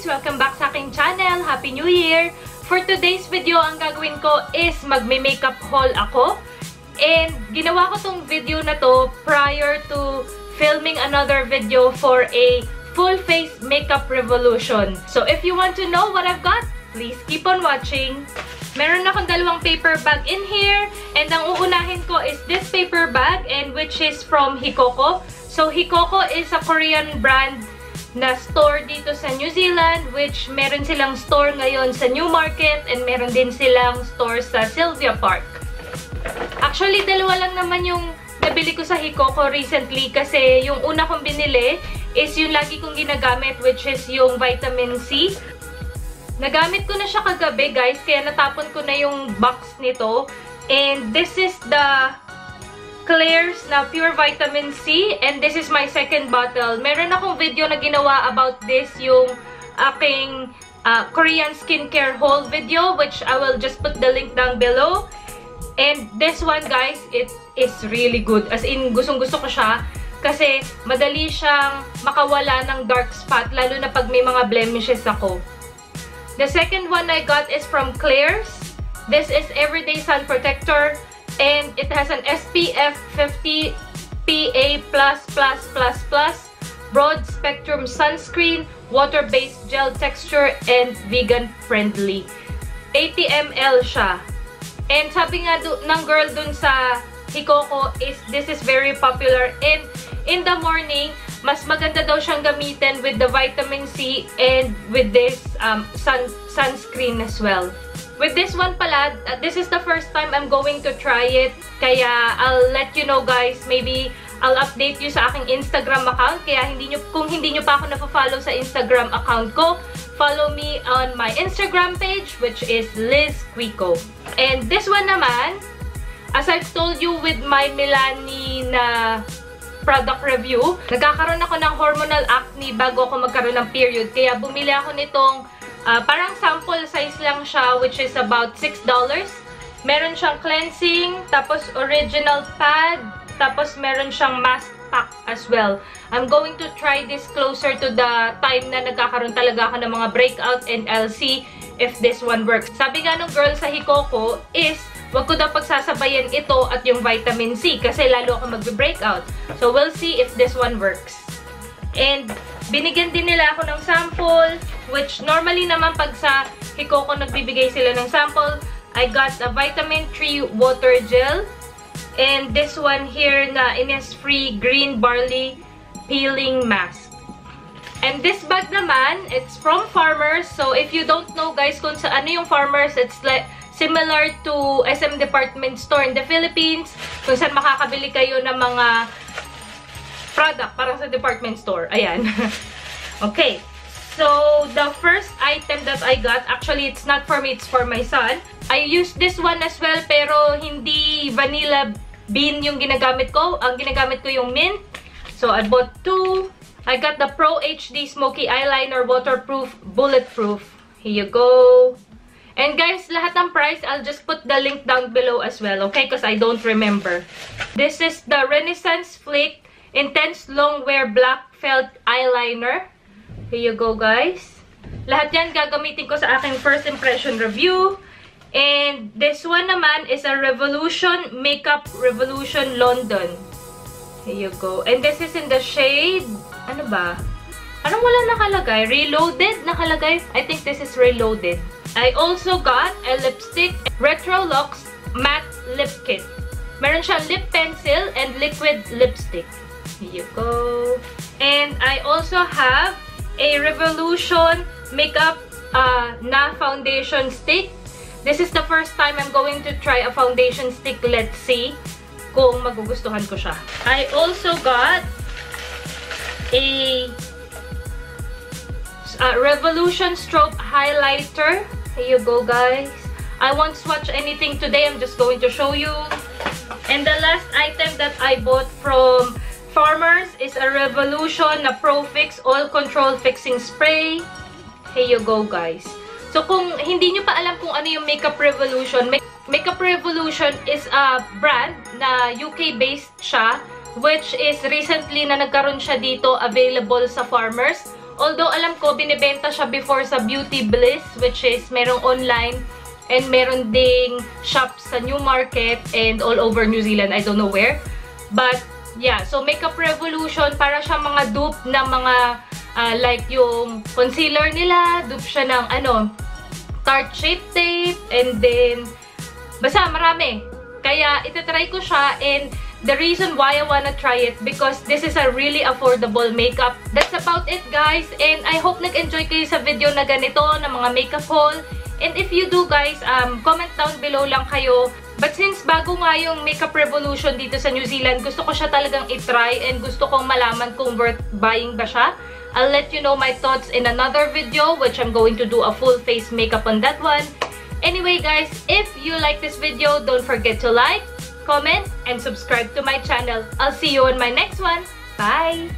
guys! Welcome back sa aking channel. Happy New Year! For today's video, ang gagawin ko is magme-makeup haul ako. And ginawa ko tong video na to prior to filming another video for a full face makeup revolution. So if you want to know what I've got, please keep on watching. Meron akong dalawang paper bag in here. And ang uunahin ko is this paper bag and which is from Hikoko. So Hikoko is a Korean brand na store dito sa New Zealand which meron silang store ngayon sa Newmarket and meron din silang store sa Sylvia Park. Actually, dalawa lang naman yung nabili ko sa Hikoko recently kasi yung una kong binili is yung lagi kong ginagamit which is yung vitamin C. Nagamit ko na siya kagabi guys kaya natapon ko na yung box nito. And this is the Claire's na Pure Vitamin C. And this is my second bottle. Meron akong video na ginawa about this, yung aking uh, Korean skincare haul video, which I will just put the link down below. And this one, guys, it is really good. As in, gustong-gusto ko siya. Kasi madali siyang makawala ng dark spot, lalo na pag may mga blemishes ako. The second one I got is from Claire's. This is Everyday Sun Protector. And it has an SPF 50 PA++++, broad spectrum sunscreen, water-based gel texture, and vegan-friendly. 80 ml siya. And sabi nga ng girl dun sa Hikoko is this is very popular. And in the morning, mas maganda daw siyang gamitin with the vitamin C and with this um, sun sunscreen as well. With this one pala, uh, this is the first time I'm going to try it. Kaya I'll let you know guys, maybe I'll update you sa aking Instagram account. Kaya hindi nyo, kung hindi nyo pa ako na-follow sa Instagram account ko, follow me on my Instagram page, which is Liz Quico. And this one naman, as I've told you with my Milani na product review, nagkakaroon ako ng hormonal acne bago ako magkaroon ng period. Kaya bumili ako nitong uh, parang sample size lang siya, which is about $6. Meron siyang cleansing, tapos original pad, tapos meron siyang mask pack as well. I'm going to try this closer to the time na nagkakaroon talaga ako ng mga breakout and I'll if this one works. Sabi nga nung girl sa Hikoko is, wag ko daw pagsasabayan ito at yung vitamin C kasi lalo ako magbe-breakout. So, we'll see if this one works. And, binigyan din nila ako ng sample, which normally naman pag sa Hikoko nagbibigay sila ng sample, I got a vitamin 3 water gel. And this one here na Innisfree Green Barley Peeling Mask. And this bag naman, it's from Farmers. So, if you don't know guys kung sa ano yung Farmers, it's like similar to SM Department Store in the Philippines. Kung saan makakabili kayo ng mga product para sa department store. Ayan. okay. So, the first item that I got, actually, it's not for me, it's for my son. I used this one as well, pero hindi vanilla bean yung ginagamit ko. Ang ginagamit ko yung mint. So, I bought two. I got the Pro HD Smoky Eyeliner Waterproof Bulletproof. Here you go. And guys, lahat ng price, I'll just put the link down below as well, okay? Because I don't remember. This is the Renaissance Flake Intense Long Wear Black Felt Eyeliner. Here you go, guys. Lahat yan gagamitin ko sa aking first impression review. And this one naman is a Revolution Makeup Revolution London. Here you go. And this is in the shade, ano ba? Anong wala nakalagay? Reloaded nakalagay? I think this is Reloaded. I also got a lipstick, Retro Lux Matte Lip Kit. Meron siyang lip pencil and liquid lipstick. Here you go. And I also have a Revolution makeup uh, na foundation stick. This is the first time I'm going to try a foundation stick. Let's see kung magugustuhan ko siya. I also got a, a Revolution Strobe Highlighter. Here you go, guys. I won't swatch anything today. I'm just going to show you. And the last item that I bought from Farmers is a Revolution na Pro Fix All Control Fixing Spray. Here you go, guys. So, kung hindi nyo pa alam kung ano yung Makeup Revolution, Makeup Revolution is a brand na UK-based siya, which is recently na nagkaroon siya dito available sa Farmers. Although alam ko, binibenta siya before sa Beauty Bliss, which is merong online and meron ding shop sa Newmarket and all over New Zealand. I don't know where. But, yeah. So, Makeup Revolution, para siya mga dupe ng mga, uh, like yung concealer nila. Dupe siya ng, ano, Tarte Shape Tape. And then, basta marami. Kaya, itatry ko siya and the reason why I wanna try it because this is a really affordable makeup. That's about it guys and I hope nag-enjoy kayo sa video na ganito ng mga makeup haul. And if you do guys, um, comment down below lang kayo. But since bago nga yung makeup revolution dito sa New Zealand, gusto ko siya talagang itry and gusto kong malaman kung worth buying ba siya. I'll let you know my thoughts in another video which I'm going to do a full face makeup on that one. Anyway guys, if you like this video, don't forget to like, comment, and subscribe to my channel. I'll see you on my next one. Bye!